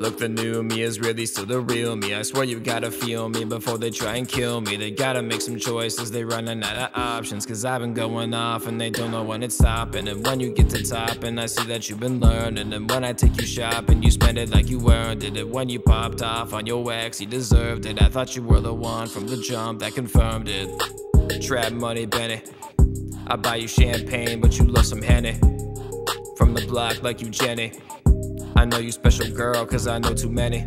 if the new me is really still the real me. I swear you gotta feel me before they try and kill me. They gotta make some choices, they running out of options. Cause I've been going off and they don't know when it's stopping. And when you get to top, and I see that you've been learning. And when I take you shopping, you spend it like you earned it. And when you popped off on your wax, you deserved it. I thought you were the one from the jump that confirmed it. Trap money, Benny. I buy you champagne, but you love some Henny. From the block like you Jenny. I know you special girl, cause I know too many.